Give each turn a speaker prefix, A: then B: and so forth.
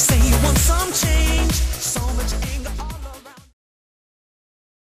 A: You say you want some change, so much anger.